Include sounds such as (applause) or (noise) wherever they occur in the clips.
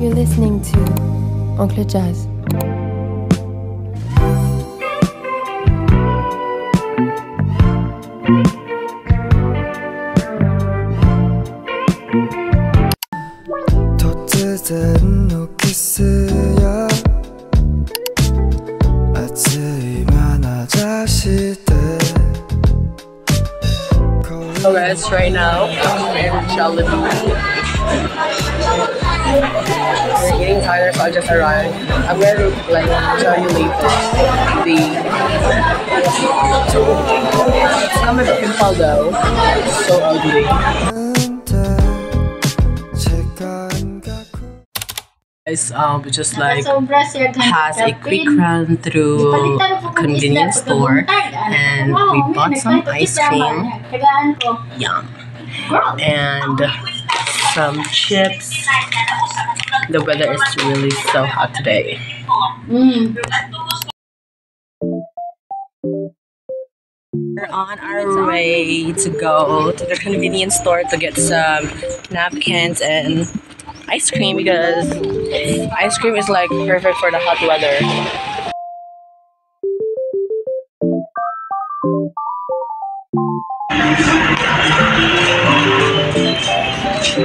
You're listening to Uncle Jazz. Arrest right now. I'm in Charlotte. We're getting tired, so I just arrived. I'm gonna like tell you later the stomach pimple though. So ugly. Guys, um, we just like has a quick run through a convenience store and we bought some ice cream. Yum. And some chips. The weather is really so hot today. Mm. We're on our way to go to the convenience store to get some napkins and ice cream because ice cream is like perfect for the hot weather. So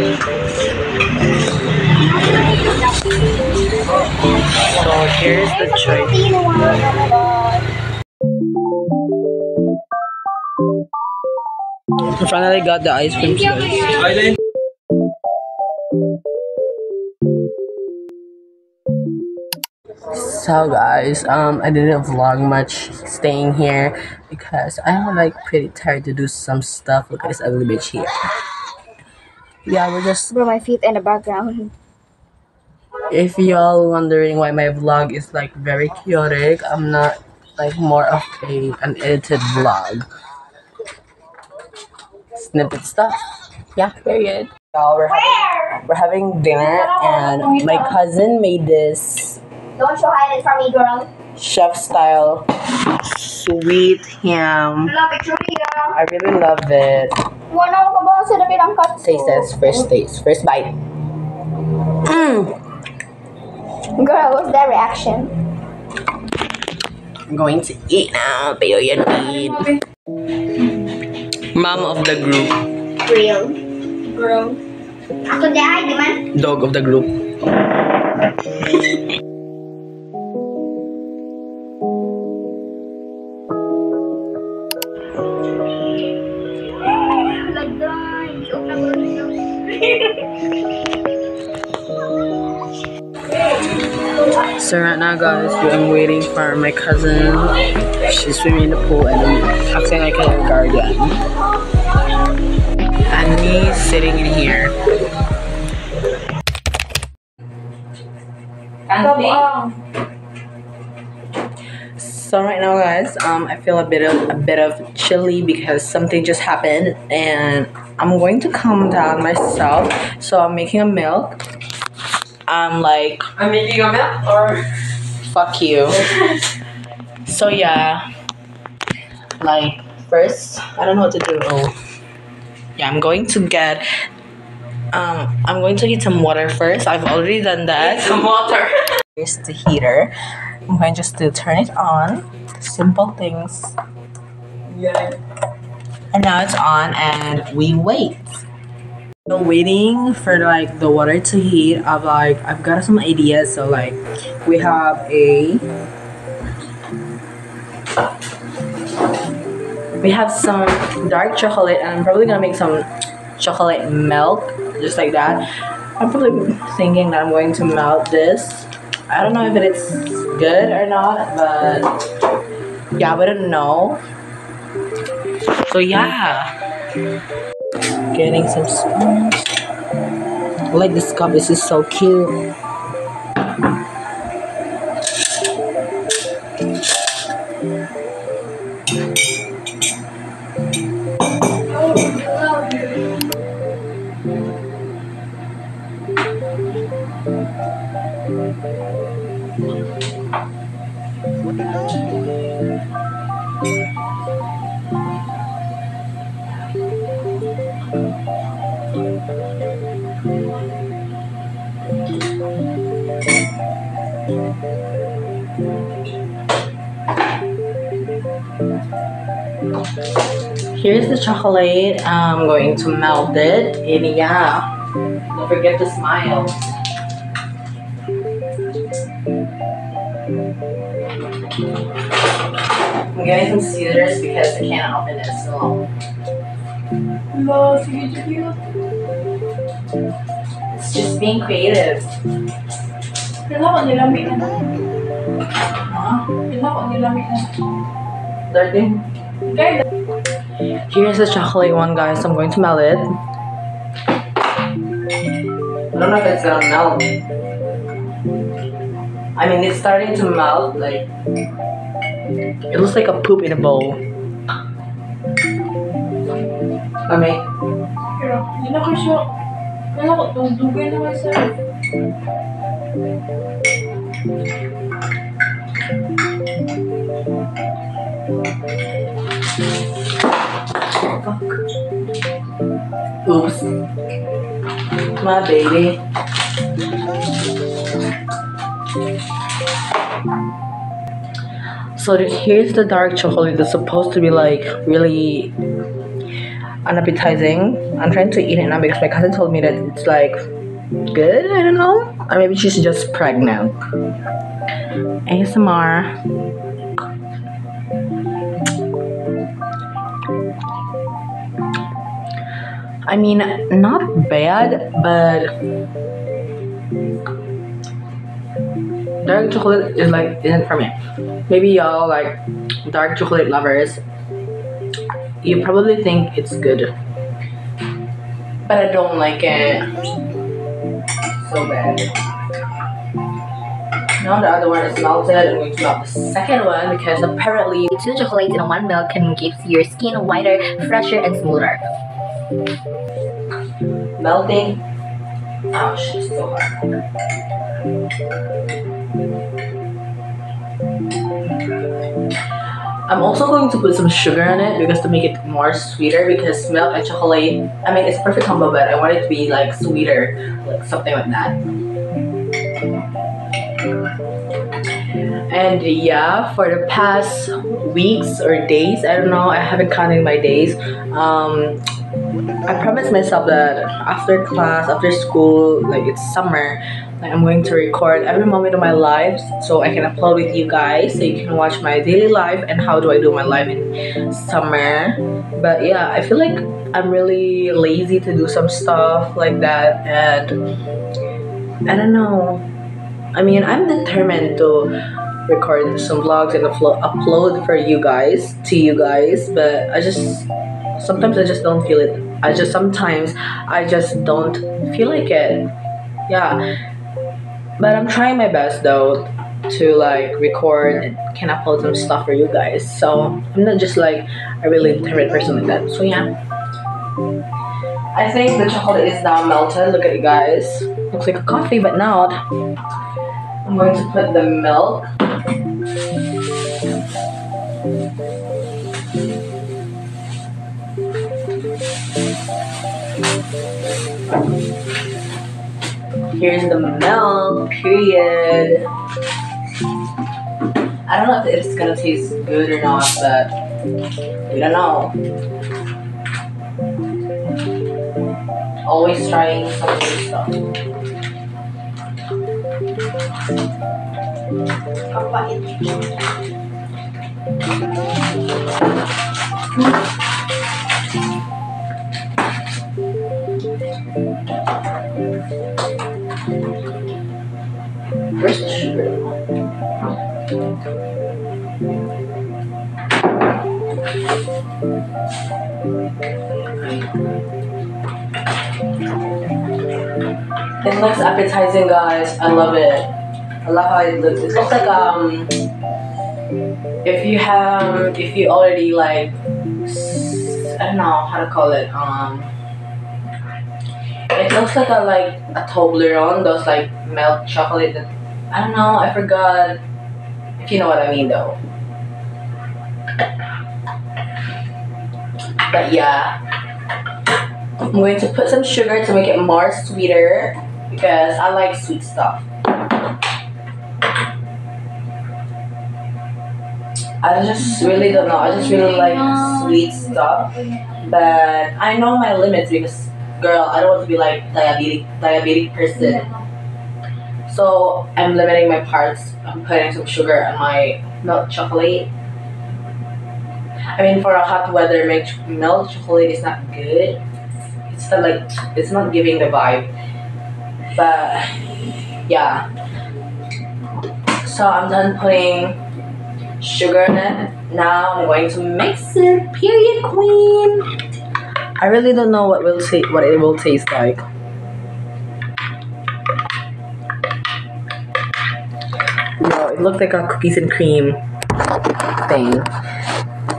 here's the choice. I finally got the ice cream guys. So guys, um, I didn't vlog much staying here because I'm like pretty tired to do some stuff. Look at this ugly bitch here. Yeah, we're just. Bro, my feet in the background. If y'all wondering why my vlog is like very chaotic, I'm not like more of a an edited vlog. Snippet stuff. Yeah, period. Y'all, we're having, we're having dinner and my cousin made this Don't show hide it from me, girl. chef style sweet ham. Love picture here. I really love it. Wala ko ba sa dapat ang cut? Taste this first taste, first bite. Mm. Girl, what's that reaction? I'm going to eat now, billion eat. Mom of the group, Real. Girl. Ako dahil, di man? dog of the group. So right now, guys, I'm waiting for my cousin. She's swimming in the pool and I'm acting like a guardian. And me sitting in here. So right now, guys, um, I feel a bit of a bit of chilly because something just happened, and I'm going to calm down myself. So I'm making a milk. I'm like I'm making a milk or fuck you. so yeah, like first, I don't know what to do. Oh, yeah, I'm going to get. Um, I'm going to get some water first. I've already done that. some water. Here's the heater. I'm going just to turn it on. Simple things. Yeah. And now it's on, and we wait. So waiting for like the water to heat. I've like I've got some ideas. So like we have a we have some dark chocolate, and I'm probably gonna make some chocolate milk, just like that. I'm probably thinking that I'm going to melt this. I don't know if it's good or not, but yeah, we don't know. So yeah, Getting some spoons. Like this cup, this is so cute. Thank Here's the chocolate. I'm going to melt it. And yeah, don't forget to smile. I'm getting some scissors because I can't open it so Hello, sige, sige. it's just being creative. Kailangan nilamig na. Huh? Kailangan nilamig na. Here's the chocolate one, guys. I'm going to melt it. I don't know if it's gonna melt. I mean, it's starting to melt. Like, it looks like a poop in a bowl. I pero sa. oops. My baby. So here's the dark chocolate that's supposed to be like really unappetizing. I'm trying to eat it now because my cousin told me that it's like good. I don't know. Or maybe she's just pregnant. ASMR. I mean, not bad, but dark chocolate is like isn't for me. Maybe y'all like dark chocolate lovers. You probably think it's good, but I don't like it so bad. Now the other one is melted. I'm going to melt the second one because apparently Two chocolates in one milk can give your skin whiter, fresher, and smoother. Melting. Ouch, it's so hard. I'm also going to put some sugar in it because to make it more sweeter because milk and chocolate, I mean, it's perfect combo, but I want it to be like sweeter, like something like that. And yeah, for the past weeks or days, I don't know, I haven't counted my days. Um, I promised myself that after class, after school, like it's summer, like I'm going to record every moment of my life so I can upload with you guys so you can watch my daily life and how do I do my life in summer. But yeah, I feel like I'm really lazy to do some stuff like that and I don't know. I mean, I'm determined to record some vlogs and upload for you guys to you guys, but I just sometimes I just don't feel it. I just sometimes I just don't feel like it. Yeah. But I'm trying my best though to like record and can upload some stuff for you guys. So I'm not just like a really determined person like that. So yeah. I think the chocolate is now melted. Look at it guys. Looks like a coffee but not. I'm going to put the milk. Here's the milk, period. I don't know if it's gonna taste good or not, but we don't know. Always trying some new stuff. Where's looks appetizing, guys. I love it. I love how it looks. It looks like um, if you have, if you already like, I don't know how to call it. Um, it looks like a like a Toblerone, those like melt chocolate. That, I don't know. I forgot. If you know what I mean, though. But yeah. I'm going to put some sugar to make it more sweeter because I like sweet stuff. I just really don't know. I just really like sweet stuff, but I know my limits because, girl, I don't want to be like diabetic diabetic person. So I'm limiting my parts. I'm putting some sugar on my milk chocolate. I mean, for a hot weather, milk chocolate is not good. It's not like it's not giving the vibe. But yeah. So I'm done putting sugar in it. Now I'm going to mix it. Period, queen. I really don't know what will ta- what it will taste like. No, it looked like a cookies and cream thing.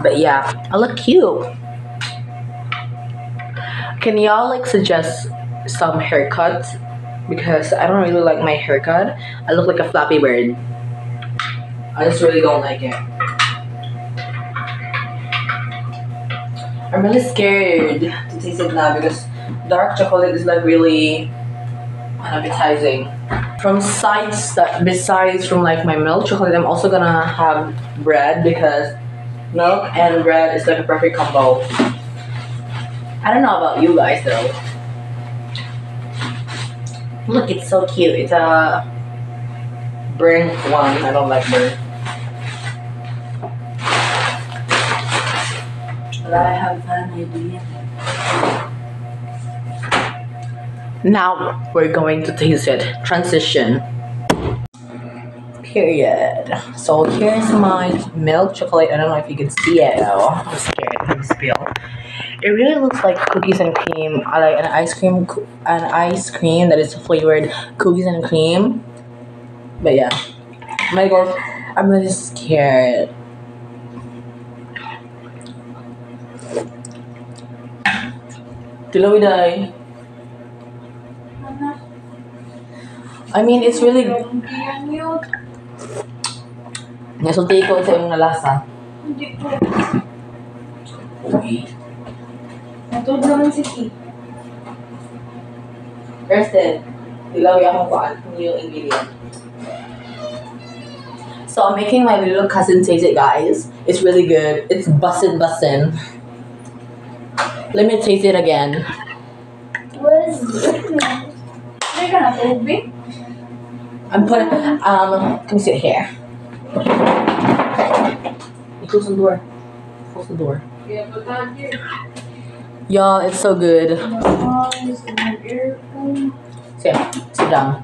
But yeah, I look cute. Can y'all like suggest some haircuts? Because I don't really like my haircut. I look like a floppy bird. I just really don't like it. I'm really scared to taste it now because dark chocolate is like really unappetizing. From sides that besides from like my milk chocolate, I'm also gonna have bread because milk and bread is like a perfect combo. I don't know about you guys though. Look, it's so cute. It's a burnt one. I don't like burnt. But I have an idea. Now we're going to taste it. Transition. Period. So here's my milk chocolate. I don't know if you can see it though. I'm to spill. It really looks like cookies and cream. Like an ice cream, an ice cream that is flavored cookies and cream. But yeah, my god, I'm really scared. Tilawiday. I mean, it's really. Nasulti ko sa imong nalasa. Hindi ko. Natulog naman si Ki. Kirsten, tilawi akong kuan new ingredient. So I'm making my little cousin taste it, guys. It's really good. It's bussin' bussin'. Let me taste it again. What is it? Hindi ka na tubig? I'm putting um. You sit here? Close the door. Close the door. Kaya ba tayo? Y'all, it's so good. Ayos, mag-earphone. Sit, down.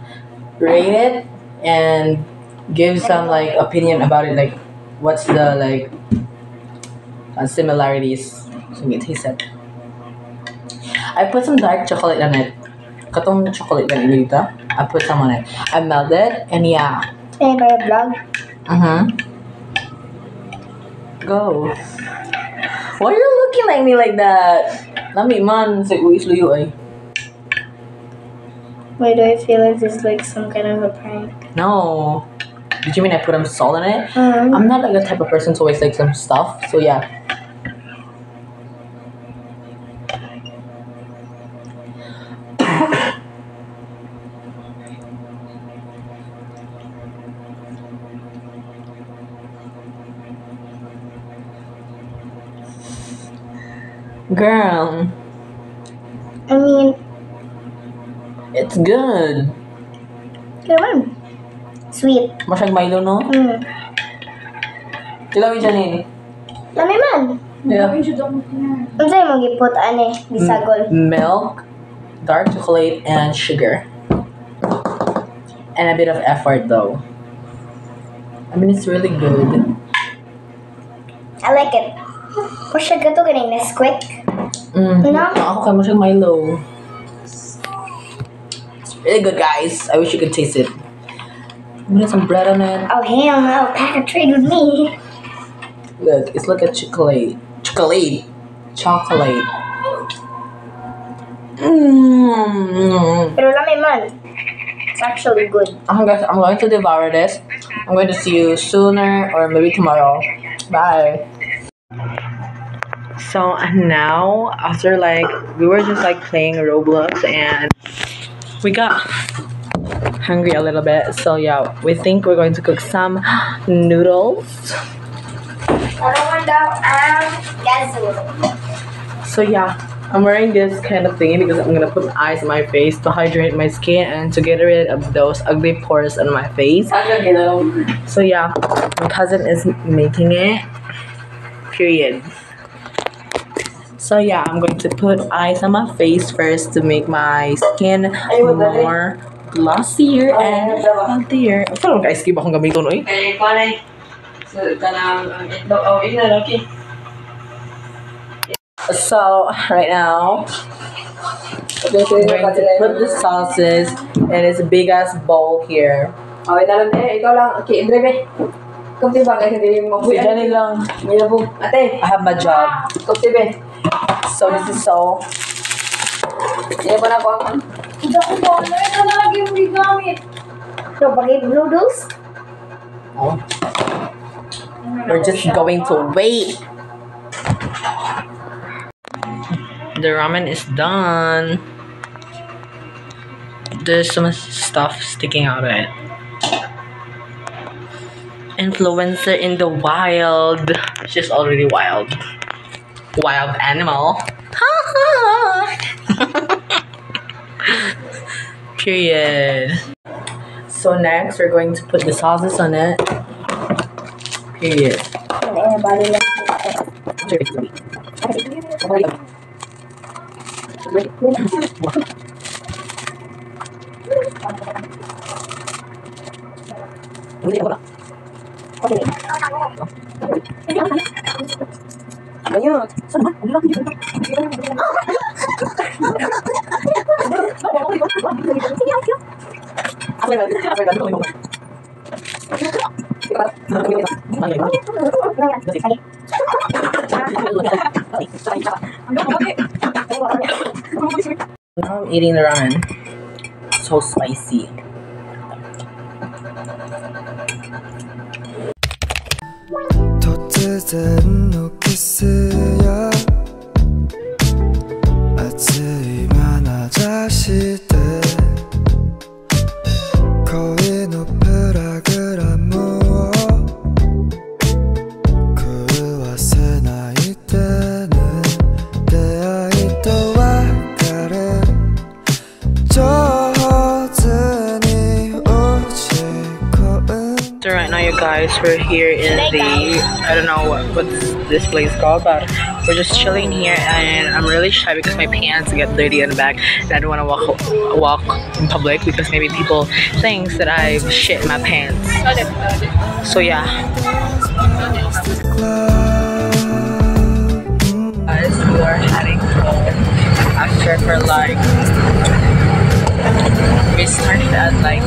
Rate it and give some like opinion about it. Like, what's the like uh, similarities? So you taste it. I put some dark chocolate on it. Katong chocolate na dito. I put some on it. I melted and yeah. Hey, a vlog. Uh-huh. Go. Why are you looking at me like that? Lami man, sa uis luyo ay. Why do I feel like this is like some kind of a prank? No. Did you mean I put some salt in it? Um, I'm not like the type of person to always like some stuff, so yeah. Girl, I mean, it's good. good one. Sweet. Masyag Milo, no? Mm. Tilawi Janine. Lami man. Yeah. Gawin siya daw mo kinain. Ano sa'yo mo gipot, ane? Bisagol. milk, dark chocolate, and sugar. And a bit of effort though. I mean, it's really good. I like it. Kung siya gato ganing Nesquik. Mm. No? Ako kay mo siyang Milo. It's really good, guys. I wish you could taste it. I'm gonna some bread on it. Oh, hell no. Pack a trade with me. Look, it's like a chocolate. Chocolate. Chocolate. Mm. Pero lami man. It's actually good. I'm going, to, I'm going to devour this. I'm going to see you sooner or maybe tomorrow. Bye. So now, after like, we were just like playing Roblox and we got hungry a little bit. So yeah, we think we're going to cook some noodles. Ano man daw ang gazoo? So yeah, I'm wearing this kind of thingy because I'm gonna put ice on my face to hydrate my skin and to get rid of those ugly pores on my face. So yeah, my cousin is making it. Period. So yeah, I'm going to put ice on my face first to make my skin more glossier and healthier. Parang guys, skip akong gamiton oy. Eh, panay. So, kanang ang itlog. Oh, okay. So right now, I'm going to put the sauces in this big ass bowl here. Oh, ina lang eh. Ikaw lang. Okay, Andre. Kumti ba? Kasi hindi mo Si Jenny lang. May labo. Ate. I have my job. Kumti, be. So this is so. Hindi ba na ako ang... Hindi ko po. Ito na lagi yung gamit. No, bagay noodles? We're just going to wait. The ramen is done. There's some stuff sticking out of it. Influencer in the wild. She's already wild. Wild animal. (laughs) Period. So next we're going to put the sauces on it. Period. I'm eating the ramen. So spicy. 그대는 오키스야暑い眼差して guys, we're here in the I don't know what this place called, but we're just chilling here, and I'm really shy because my pants get dirty in the back, and I don't want to walk walk in public because maybe people thinks that I've shit my pants. So yeah, guys, we are heading home after for like we started at like